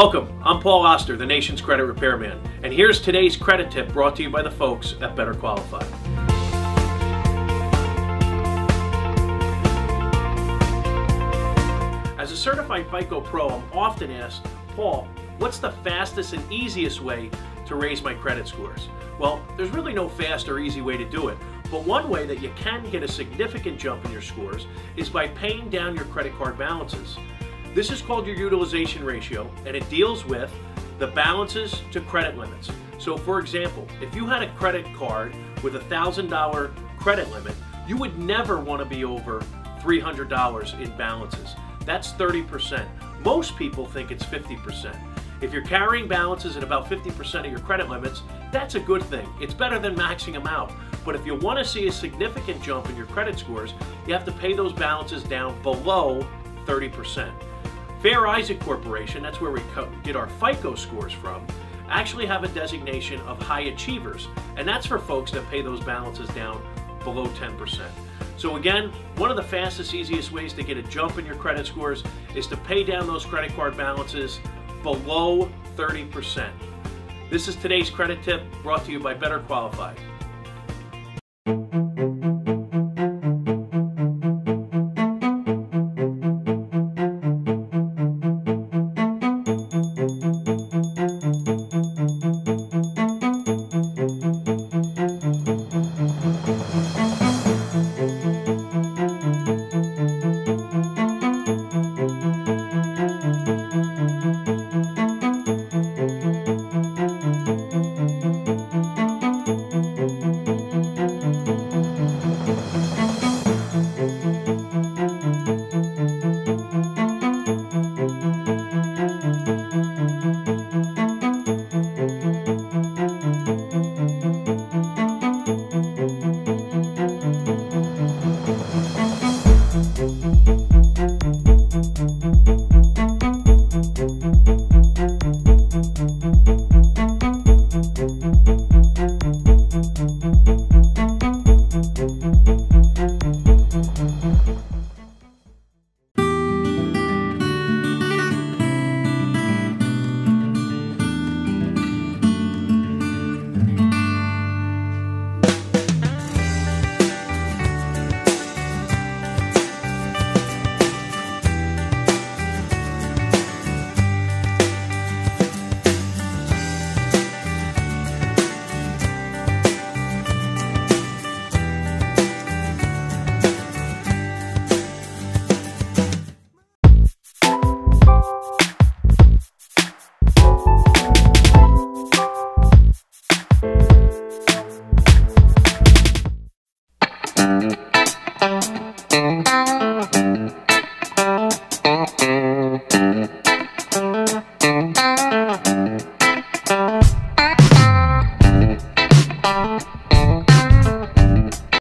Welcome, I'm Paul Oster, the nation's credit repairman, and here's today's credit tip brought to you by the folks at Better Qualified. As a certified FICO Pro, I'm often asked, Paul, what's the fastest and easiest way to raise my credit scores? Well, there's really no fast or easy way to do it, but one way that you can get a significant jump in your scores is by paying down your credit card balances. This is called your utilization ratio, and it deals with the balances to credit limits. So for example, if you had a credit card with a $1,000 credit limit, you would never want to be over $300 in balances. That's 30%. Most people think it's 50%. If you're carrying balances at about 50% of your credit limits, that's a good thing. It's better than maxing them out. But if you want to see a significant jump in your credit scores, you have to pay those balances down below 30%. Fair Isaac Corporation, that's where we get our FICO scores from, actually have a designation of high achievers, and that's for folks that pay those balances down below 10%. So again, one of the fastest, easiest ways to get a jump in your credit scores is to pay down those credit card balances below 30%. This is today's credit tip brought to you by Better Qualified.